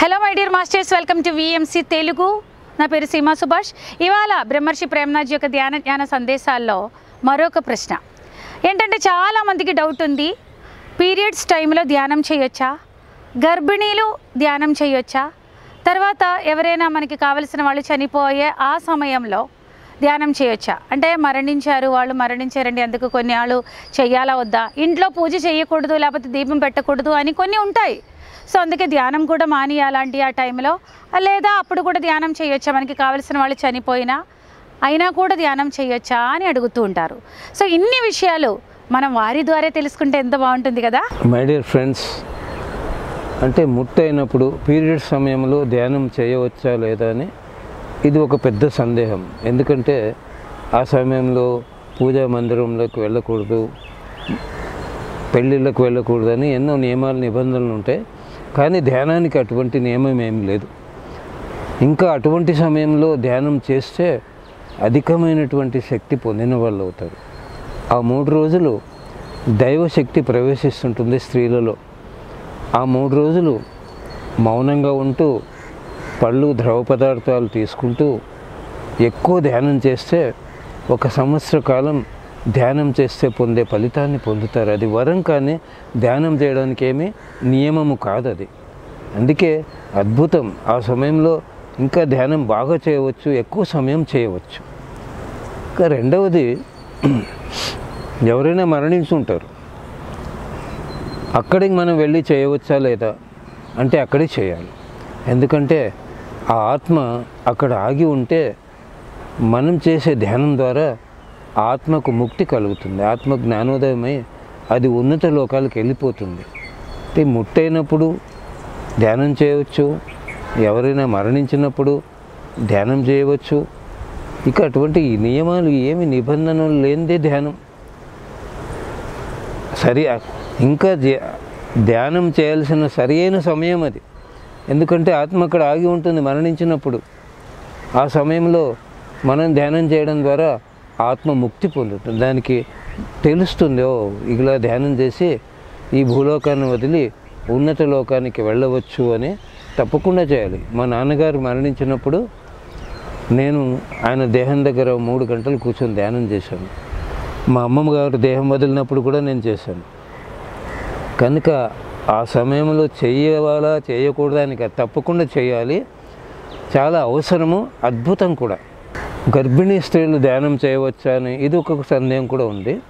Hello my dear masters welcome to VMC Telugu నా పేరు సీమా సుభాష్. ఇవాళ బ్రహ్మర్షి ప్రేమనాథ్ యొక్క ధ్యాన జ్ఞాన సందేశాల్లో మరొక ప్రశ్న. ఏంటంటే చాలామందికి డౌట్ ఉంది. పీరియడ్స్ టైంలో ధ్యానం చేయొచ్చా? గర్భిణీలు ధ్యానం చేయొచ్చా? తర్వాత ఎవరైనా మనకి కావలసిన వాళ్ళు చనిపోయే ఆ సమయంలో ధ్యానం చేయొచ్చా? అంటే మరణించారు వాళ్ళు మరణించారండి అందుకు కొన్ని వాళ్ళు చెయ్యాలా వద్దా? ఇంట్లో పూజ చేయకూడదు లేకపోతే దీపం పెట్టకూడదు అని కొన్ని ఉంటాయి. సో అందుకే ధ్యానం కూడా మానేయాలండి ఆ టైంలో? లేదా అప్పుడు కూడా ధ్యానం చేయొచ్చా? మనకి కావలసిన వాళ్ళు చనిపోయినా అయినా కూడా ధ్యానం చేయొచ్చా అని అడుగుతూ ఉంటారు. సో ఇన్ని విషయాలు మనం వారి ద్వారా తెలుసుకుంటే ఎంత బాగుంటుంది కదా? మై డియర్ ఫ్రెండ్స్ అంటే ముట్టయినప్పుడు పీరియడ్ సమయంలో ధ్యానం చేయవచ్చా లేదా అని ఇది ఒక పెద్ద సందేహం. ఎందుకంటే ఆ సమయంలో పూజా మందిరంలోకి వెళ్ళకూడదు పెళ్ళిళ్ళకు వెళ్ళకూడదని ఎన్నో నియమాలు నిబంధనలు ఉంటాయి. కానీ ధ్యానానికి అటువంటి నియమం ఏం లేదు. ఇంకా అటువంటి సమయంలో ధ్యానం చేస్తే అధికమైనటువంటి శక్తి పొందిన వాళ్ళు అవుతారు. ఆ మూడు రోజులు దైవశక్తి ప్రవేశిస్తుంటుంది స్త్రీలలో. ఆ మూడు రోజులు మౌనంగా ఉంటూ పళ్ళు ద్రవ పదార్థాలు తీసుకుంటూ ఎక్కువ ధ్యానం చేస్తే ఒక సంవత్సర కాలం ధ్యానం చేస్తే పొందే ఫలితాన్ని పొందుతారు. అది వరం కానీ ధ్యానం చేయడానికి ఏమీ నియమము కాదు అది. అందుకే అద్భుతం. ఆ సమయంలో ఇంకా ధ్యానం బాగా చేయవచ్చు ఎక్కువ సమయం చేయవచ్చు. ఇంకా రెండవది ఎవరైనా మరణించుంటారు. అక్కడికి మనం వెళ్ళి చేయవచ్చా లేదా? అంటే అక్కడే చేయాలి. ఎందుకంటే ఆ ఆత్మ అక్కడ ఆగి ఉంటే మనం చేసే ధ్యానం ద్వారా ఆత్మకు ముక్తి కలుగుతుంది. ఆత్మ జ్ఞానోదయమై అది ఉన్నత లోకాలకు వెళ్ళిపోతుంది. అంటే ముట్టైనప్పుడు ధ్యానం చేయవచ్చు. ఎవరైనా మరణించినప్పుడు ధ్యానం చేయవచ్చు. ఇక అటువంటి ఈ నియమాలు ఏమి నిబంధనలు లేనిదే ధ్యానం. సరి ఇంకా ధ్యా- ధ్యానం చేయాల్సిన సరి అయిన సమయం అది. ఎందుకంటే ఆత్మ అక్కడ ఆగి ఉంటుంది మరణించినప్పుడు. ఆ సమయంలో మనం ధ్యానం చేయడం ద్వారా ఆత్మ ముక్తి పొందుతుంది. దానికి తెలుస్తుంది ఓ ఇలా ధ్యానం చేసి ఈ భూలోకాన్ని వదిలి ఉన్నత లోకానికి వెళ్ళవచ్చు అని తప్పకుండా చేయాలి. మా నాన్నగారు మరణించినప్పుడు నేను ఆయన దేహం దగ్గర మూడు గంటలు కూర్చొని ధ్యానం చేశాను. మా అమ్మమ్మ గారు దేహం వదిలినప్పుడు కూడా నేను చేశాను. కనుక ఆ సమయంలో చేయవాలా చేయకూడదా అని తప్పకుండా చేయాలి చాలా అవసరము అద్భుతం కూడా. గర్భిణీ స్త్రీలు ధ్యానం చేయవచ్చా అని ఇది ఒక సందేహం కూడా ఉంది.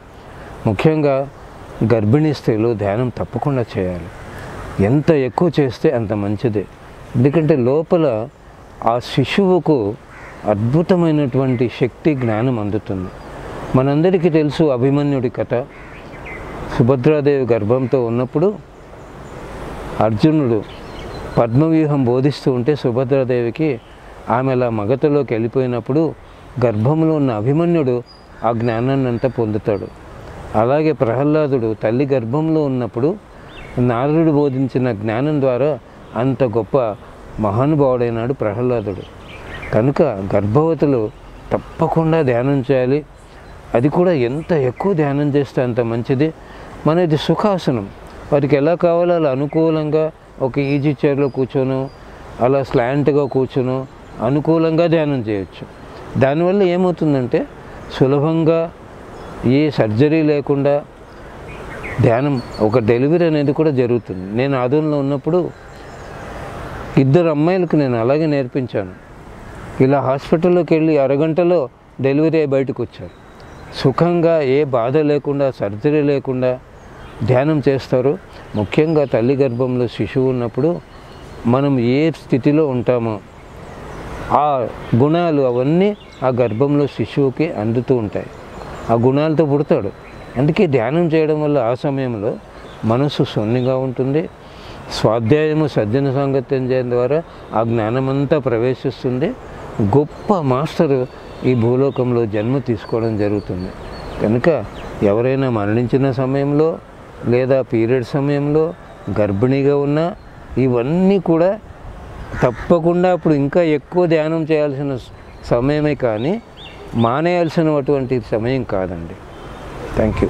ముఖ్యంగా గర్భిణీ స్త్రీలు ధ్యానం తప్పకుండా చేయాలి. ఎంత ఎక్కువ చేస్తే అంత మంచిదే. ఎందుకంటే లోపల ఆ శిశువుకు అద్భుతమైనటువంటి శక్తి జ్ఞానం అందుతుంది. మనందరికీ తెలుసు అభిమన్యుడి కథ. సుభద్రాదేవి గర్భంతో ఉన్నప్పుడు అర్జునుడు పద్మవ్యూహం బోధిస్తూ ఉంటే సుభద్రాదేవికి ఆమె అలా మగతలోకి వెళ్ళిపోయినప్పుడు గర్భంలో ఉన్న అభిమన్యుడు ఆ జ్ఞానాన్ని అంతా పొందుతాడు. అలాగే ప్రహ్లాదుడు తల్లి గర్భంలో ఉన్నప్పుడు నారదుడు బోధించిన జ్ఞానం ద్వారా అంత గొప్ప మహానుభావుడైనాడు ప్రహ్లాదుడు. కనుక గర్భవతులు తప్పకుండా ధ్యానం చేయాలి. అది కూడా ఎంత ఎక్కువ ధ్యానం చేస్తే అంత మంచిది? మనది సుఖాసనం. వారికి ఎలా కావాలో అలా అనుకూలంగా ఒక ఈజీ చైర్లో కూర్చొని అలా స్లాంట్గా కూర్చొని అనుకూలంగా ధ్యానం చేయొచ్చు. దానివల్ల ఏమవుతుందంటే సులభంగా ఏ సర్జరీ లేకుండా ధ్యానం ఒక డెలివరీ అనేది కూడా జరుగుతుంది. నేను ఆదంలో ఉన్నప్పుడు ఇద్దరు అమ్మాయిలకు నేను అలాగే నేర్పించాను. ఇలా హాస్పిటల్లోకి వెళ్ళి అరగంటలో డెలివరీ అయి బయటకు వచ్చారు. సుఖంగా ఏ బాధ లేకుండా సర్జరీ లేకుండా ధ్యానం చేస్తారు. ముఖ్యంగా తల్లి గర్భంలో శిశువు ఉన్నప్పుడు మనం ఏ స్థితిలో ఉంటామో ఆ గుణాలు అవన్నీ ఆ గర్భంలో శిశువుకి అందుతూ ఉంటాయి. ఆ గుణాలతో పుడతాడు. అందుకే ధ్యానం చేయడం వల్ల ఆ సమయంలో మనసు సున్నిగా ఉంటుంది. స్వాధ్యాయము సజ్జన సాంగత్యం చేయడం ద్వారా ఆ జ్ఞానమంతా ప్రవేశిస్తుంది. గొప్ప మాస్టరు ఈ భూలోకంలో జన్మ తీసుకోవడం జరుగుతుంది. కనుక ఎవరైనా మరణించిన సమయంలో లేదా పీరియడ్ సమయంలో గర్భిణీగా ఉన్నా ఇవన్నీ కూడా తప్పకుండా అప్పుడు ఇంకా ఎక్కువ ధ్యానం చేయాల్సిన సమయమే కానీ మానేయాల్సినటువంటి సమయం కాదండి. Thank you.